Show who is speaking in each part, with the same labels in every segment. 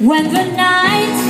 Speaker 1: When the night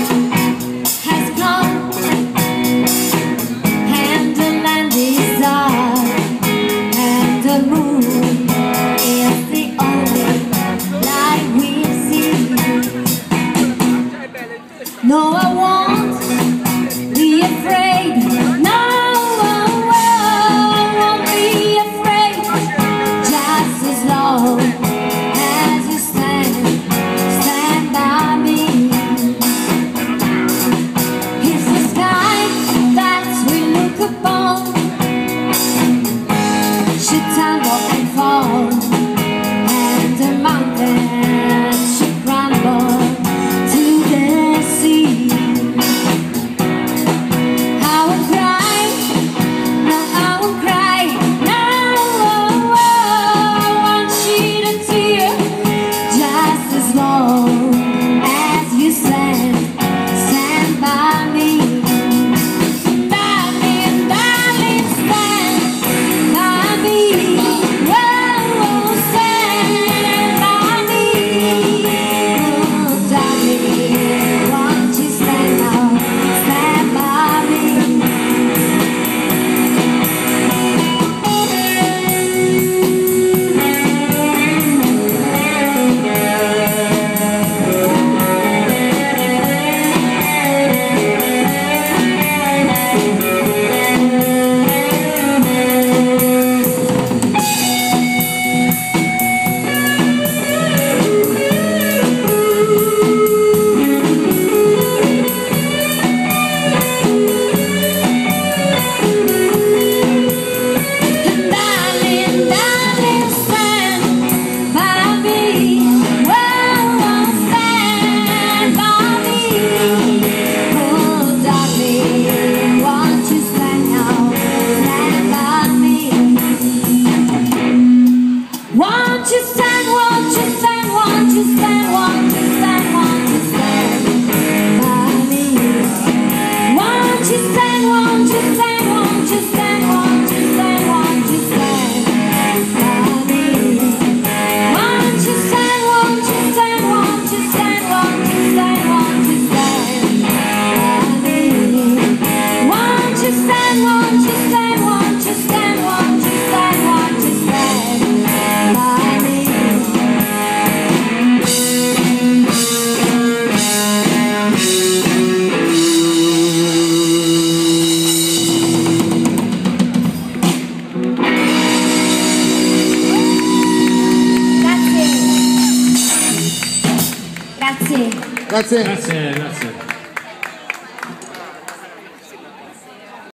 Speaker 1: Grazie.
Speaker 2: Grazie.
Speaker 3: Grazie, grazie.